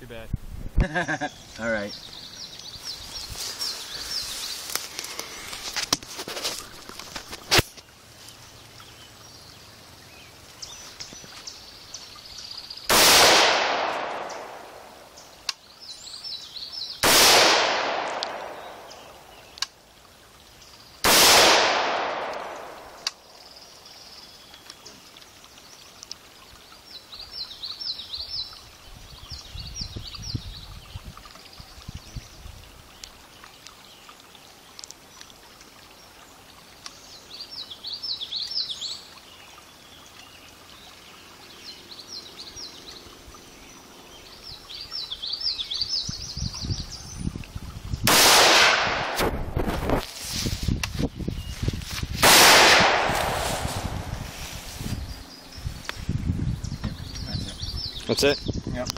Too bad. All right. That's it. Yep.